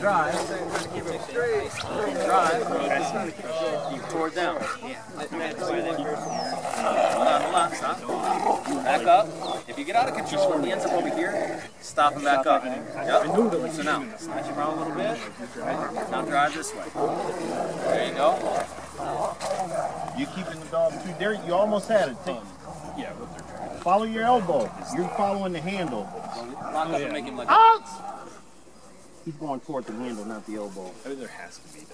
Drive. Drive. You toward down. Hold on, hold on, stop. Back up. If you get out of control and he ends up over here, stop him back up. Yep. So now, snatch him around a little bit. Now drive this way. There you go. You're keeping the dog too there. You almost had it. Take, yeah. Follow your elbow. You're following the handle. Lock up and make him like Out! He's going toward the handle, not the elbow. I mean, there has to be.